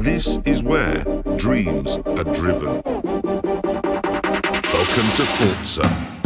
This is where dreams are driven. Welcome to Forza.